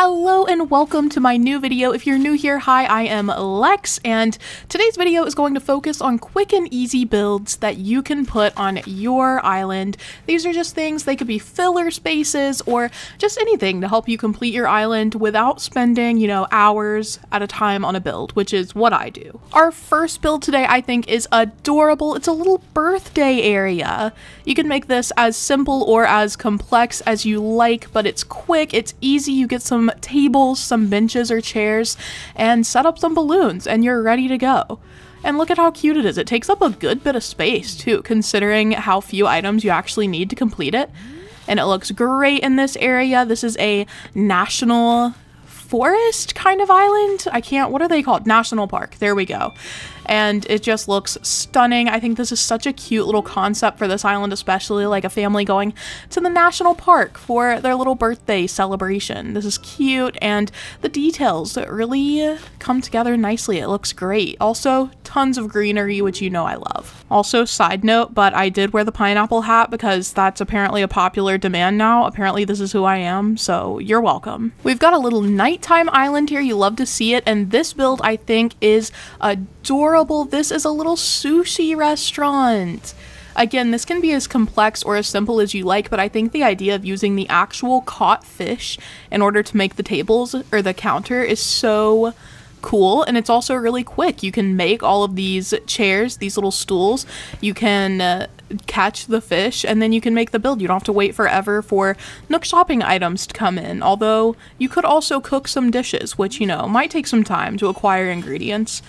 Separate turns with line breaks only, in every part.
Hello and welcome to my new video. If you're new here, hi, I am Lex, and today's video is going to focus on quick and easy builds that you can put on your island. These are just things, they could be filler spaces or just anything to help you complete your island without spending, you know, hours at a time on a build, which is what I do. Our first build today, I think, is adorable. It's a little birthday area. You can make this as simple or as complex as you like, but it's quick, it's easy, you get some some tables, some benches or chairs, and set up some balloons, and you're ready to go. And look at how cute it is. It takes up a good bit of space, too, considering how few items you actually need to complete it. And it looks great in this area. This is a national forest kind of island. I can't, what are they called? National park. There we go and it just looks stunning. I think this is such a cute little concept for this island, especially like a family going to the national park for their little birthday celebration. This is cute and the details really come together nicely. It looks great. Also, tons of greenery, which you know I love. Also, side note, but I did wear the pineapple hat because that's apparently a popular demand now. Apparently, this is who I am, so you're welcome. We've got a little nighttime island here. You love to see it, and this build I think is adorable This is a little sushi restaurant. Again, this can be as complex or as simple as you like, but I think the idea of using the actual caught fish in order to make the tables or the counter is so cool and it's also really quick. You can make all of these chairs, these little stools. You can uh, catch the fish and then you can make the build. You don't have to wait forever for Nook shopping items to come in. Although you could also cook some dishes, which, you know, might take some time to acquire ingredients.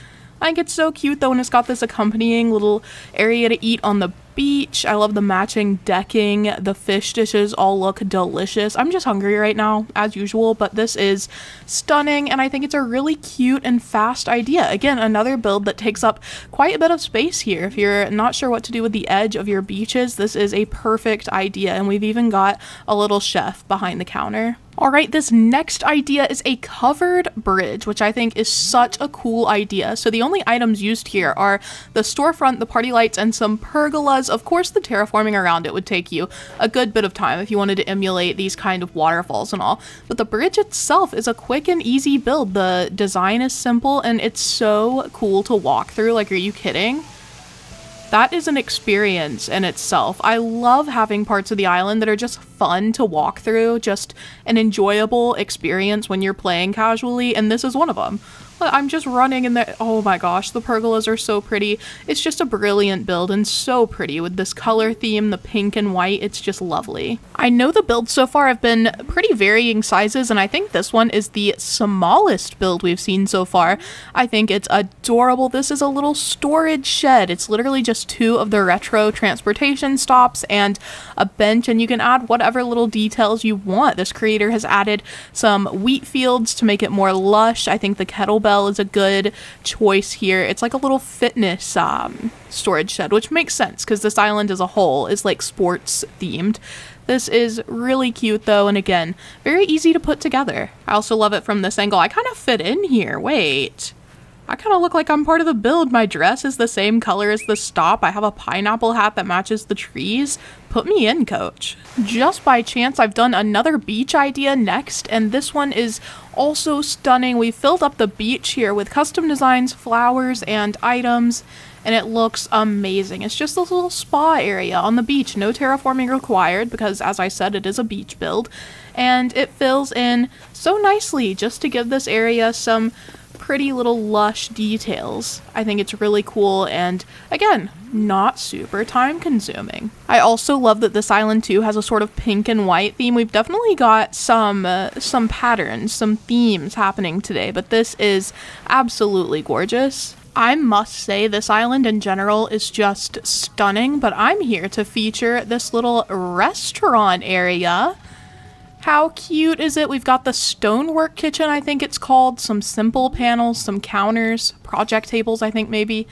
I think it's so cute though, and it's got this accompanying little area to eat on the beach. I love the matching decking. The fish dishes all look delicious. I'm just hungry right now, as usual, but this is stunning, and I think it's a really cute and fast idea. Again, another build that takes up quite a bit of space here. If you're not sure what to do with the edge of your beaches, this is a perfect idea, and we've even got a little chef behind the counter. All right, this next idea is a covered bridge, which I think is such a cool idea. So the only items used here are the storefront, the party lights, and some pergolas. Of course, the terraforming around it would take you a good bit of time if you wanted to emulate these kind of waterfalls and all. But the bridge itself is a quick and easy build. The design is simple and it's so cool to walk through. Like, are you kidding? that is an experience in itself. I love having parts of the island that are just fun to walk through, just an enjoyable experience when you're playing casually, and this is one of them. I'm just running in there. Oh my gosh, the pergolas are so pretty. It's just a brilliant build and so pretty with this color theme, the pink and white. It's just lovely. I know the builds so far have been pretty varying sizes, and I think this one is the smallest build we've seen so far. I think it's adorable. This is a little storage shed. It's literally just two of the retro transportation stops and a bench, and you can add whatever little details you want. This creator has added some wheat fields to make it more lush. I think the kettlebell is a good choice here. It's like a little fitness um, storage shed, which makes sense because this island as a whole is like sports themed. This is really cute though, and again, very easy to put together. I also love it from this angle. I kind of fit in here. Wait. I kind of look like I'm part of the build. My dress is the same color as the stop. I have a pineapple hat that matches the trees. Put me in, coach. Just by chance, I've done another beach idea next, and this one is also stunning. We filled up the beach here with custom designs, flowers, and items, and it looks amazing. It's just this little spa area on the beach. No terraforming required because, as I said, it is a beach build, and it fills in so nicely just to give this area some pretty little lush details. I think it's really cool and again, not super time consuming. I also love that this island too has a sort of pink and white theme. We've definitely got some uh, some patterns, some themes happening today, but this is absolutely gorgeous. I must say this island in general is just stunning, but I'm here to feature this little restaurant area how cute is it? We've got the stonework kitchen, I think it's called, some simple panels, some counters, project tables, I think maybe.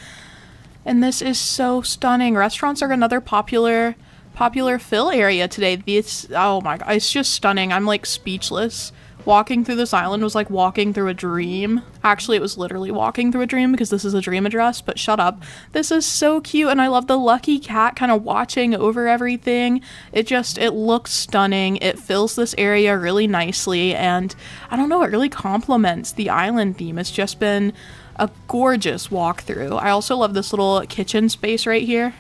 And this is so stunning. Restaurants are another popular popular fill area today. This oh my god, it's just stunning. I'm like speechless walking through this island was like walking through a dream. Actually, it was literally walking through a dream because this is a dream address, but shut up. This is so cute and I love the lucky cat kind of watching over everything. It just, it looks stunning. It fills this area really nicely and I don't know, it really complements the island theme. It's just been a gorgeous walkthrough. I also love this little kitchen space right here.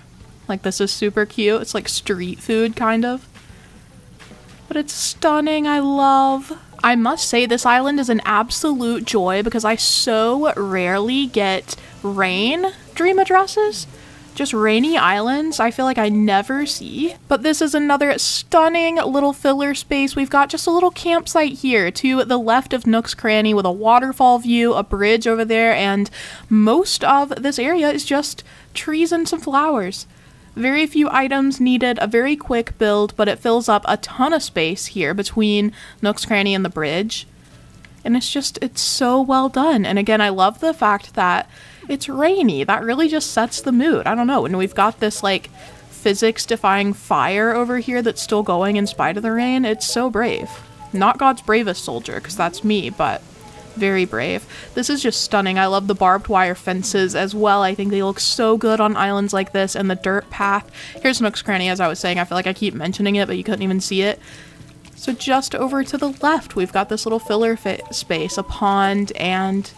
Like this is super cute. It's like street food kind of. But it's stunning. I love. I must say this island is an absolute joy because I so rarely get rain dream addresses. Just rainy islands, I feel like I never see. But this is another stunning little filler space. We've got just a little campsite here to the left of Nook's Cranny with a waterfall view, a bridge over there, and most of this area is just trees and some flowers. Very few items needed, a very quick build, but it fills up a ton of space here between Nook's Cranny and the bridge. And it's just, it's so well done. And again, I love the fact that it's rainy. That really just sets the mood. I don't know. And we've got this like physics defying fire over here that's still going in spite of the rain. It's so brave. Not God's bravest soldier, because that's me, but very brave. This is just stunning. I love the barbed wire fences as well. I think they look so good on islands like this and the dirt path. Here's Nook's Cranny, as I was saying. I feel like I keep mentioning it, but you couldn't even see it. So just over to the left, we've got this little filler fit space, a pond, and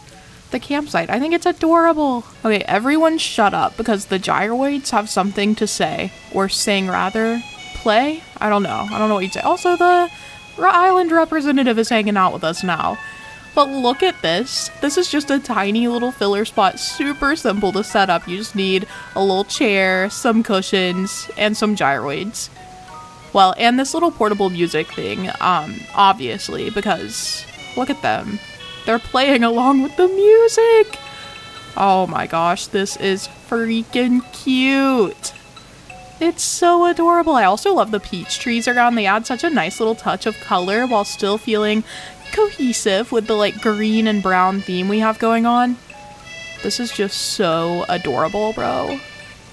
the campsite. I think it's adorable. Okay, everyone shut up because the gyroids have something to say. Or sing, rather. Play? I don't know. I don't know what you'd say. Also, the island representative is hanging out with us now. But look at this. This is just a tiny little filler spot. Super simple to set up. You just need a little chair, some cushions, and some gyroids. Well, and this little portable music thing, um, obviously, because look at them. They're playing along with the music. Oh my gosh, this is freaking cute. It's so adorable. I also love the peach trees around. They add such a nice little touch of color while still feeling cohesive with the like green and brown theme we have going on. This is just so adorable, bro.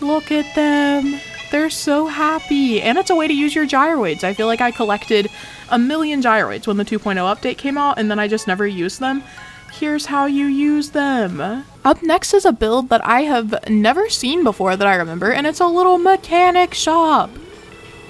Look at them. They're so happy. And it's a way to use your gyroids. I feel like I collected a million gyroids when the 2.0 update came out and then I just never used them. Here's how you use them. Up next is a build that I have never seen before that I remember and it's a little mechanic shop.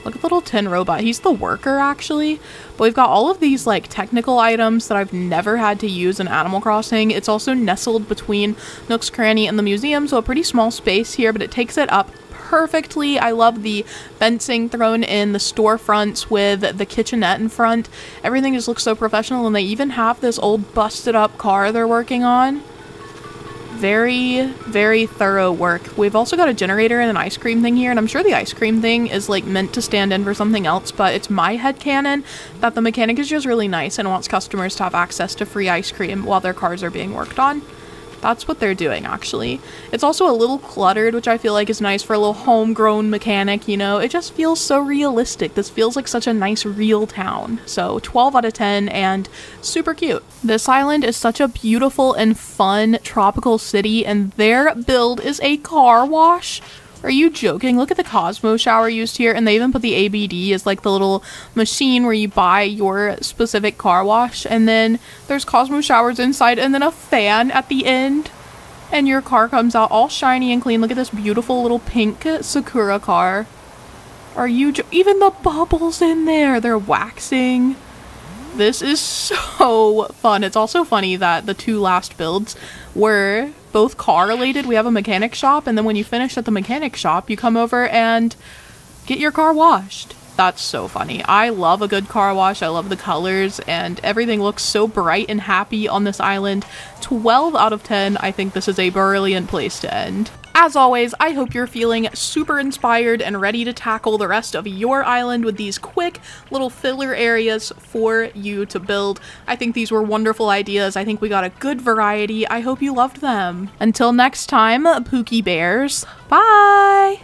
Look at little tin robot. He's the worker, actually. But we've got all of these, like, technical items that I've never had to use in Animal Crossing. It's also nestled between Nook's Cranny and the museum, so a pretty small space here, but it takes it up perfectly. I love the fencing thrown in, the storefronts with the kitchenette in front. Everything just looks so professional, and they even have this old busted up car they're working on. Very, very thorough work. We've also got a generator and an ice cream thing here, and I'm sure the ice cream thing is like meant to stand in for something else, but it's my head canon that the mechanic is just really nice and wants customers to have access to free ice cream while their cars are being worked on. That's what they're doing, actually. It's also a little cluttered, which I feel like is nice for a little homegrown mechanic, you know? It just feels so realistic. This feels like such a nice, real town. So 12 out of 10 and super cute. This island is such a beautiful and fun tropical city, and their build is a car wash are you joking? Look at the Cosmo shower used here, and they even put the ABD as like the little machine where you buy your specific car wash, and then there's Cosmo showers inside, and then a fan at the end, and your car comes out all shiny and clean. Look at this beautiful little pink Sakura car. Are you even the bubbles in there? They're waxing. This is so fun. It's also funny that the two last builds were both car related. We have a mechanic shop, and then when you finish at the mechanic shop, you come over and get your car washed. That's so funny. I love a good car wash. I love the colors, and everything looks so bright and happy on this island. 12 out of 10. I think this is a brilliant place to end. As always, I hope you're feeling super inspired and ready to tackle the rest of your island with these quick little filler areas for you to build. I think these were wonderful ideas. I think we got a good variety. I hope you loved them. Until next time, Pookie Bears, bye!